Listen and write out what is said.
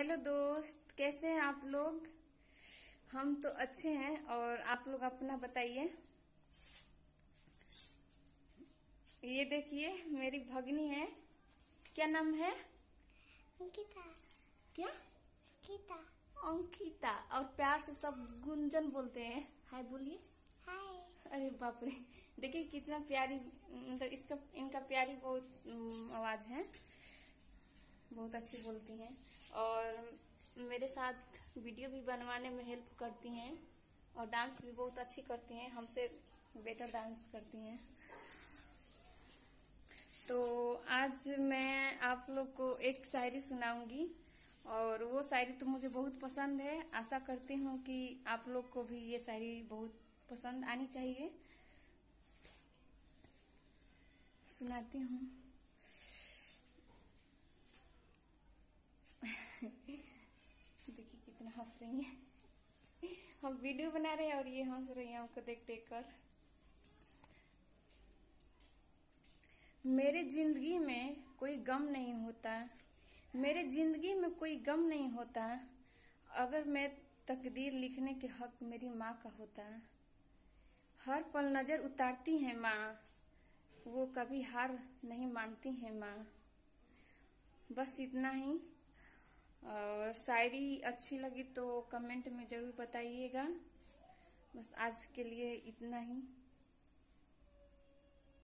Hello दोस्त कैसे हैं आप लोग? हम तो अच्छे हैं और आप लोग अपना बताइए। ये देखिए मेरी भगनी है। क्या नाम है? अंकिता। क्या? अंकिता। अंकिता और प्यार से सब गुंजन बोलते हैं। हाय बोलिए। हाय। अरे बाप रे देखिए कितना प्यारी मतलब इसका इनका प्यारी बहुत आवाज़ है। बहुत अच्छी बोलती हैं। और मेरे साथ वीडियो भी बनवाने में हेल्प करती हैं और डांस भी बहुत अच्छी करती हैं, हमसे बेटर डांस करती हैं। तो आज मैं आप लोग को एक शायरी सुनाऊँगी और वो शायरी तो मुझे बहुत पसंद है। आशा करती हूँ कि आप लोग को भी ये शायरी बहुत पसंद आनी चाहिए। सुनाती हूँ देखिए कितना हंस रही है। हम वीडियो बना रहे हैं और ये हंस रही है हमको देख देख कर। मेरे ज़िंदगी में कोई गम नहीं होता। मेरे ज़िंदगी में कोई गम नहीं होता। अगर मैं तकदीर लिखने के हक मेरी माँ का होता। हर पल नज़र उतारती है माँ। वो कभी हार नहीं मानती है माँ। बस इतना ही। और शायरी अच्छी लगी तो कमेंट में ज़रूर बताइएगा। बस आज के लिए इतना ही।